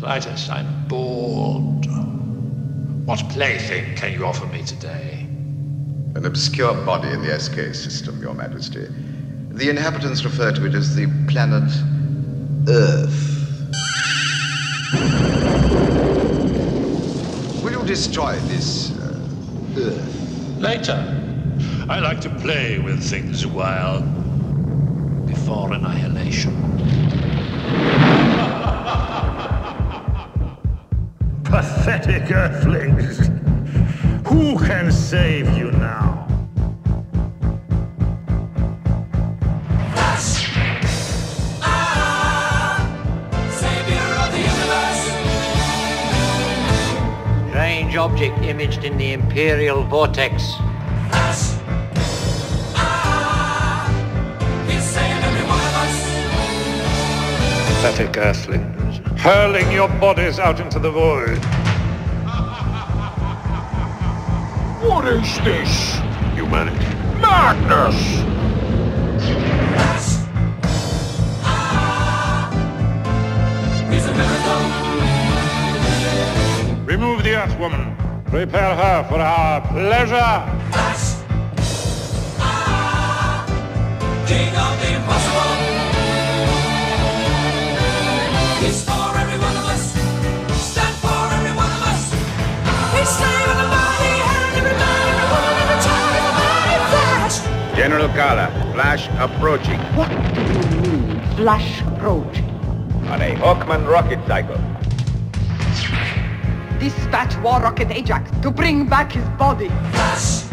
Klytus, I'm bored. What plaything can you offer me today? An obscure body in the SK system, Your Majesty. The inhabitants refer to it as the planet Earth. Will you destroy this uh, Earth? Later. I like to play with things a while. Before annihilation. Pathetic earthlings! Who can save you now? Strange object imaged in the Imperial Vortex. Pathetic earthlings, hurling your bodies out into the void. What is this? Humanity. Madness! Remove the Earth Woman. Prepare her for our pleasure. Ah, King General Kala, Flash approaching What do you mean, flash approach? on a Hawkman rocket cycle. Dispatch War Rocket Ajax to bring back his body. Flash.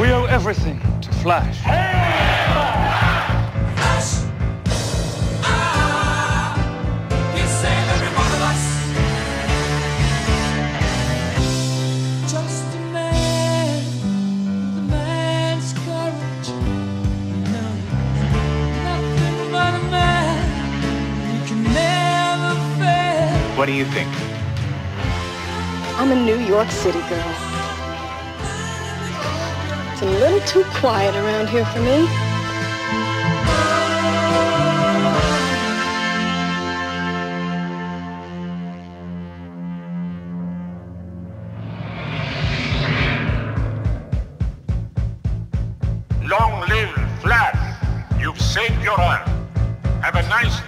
We owe everything to Flash. He's What do you think? I'm a New York City girl. It's a little too quiet around here for me. Long live Flash! You've saved your Earth. Have a nice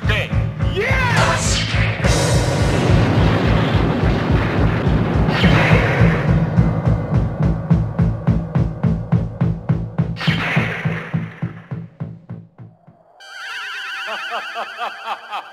day. Yes!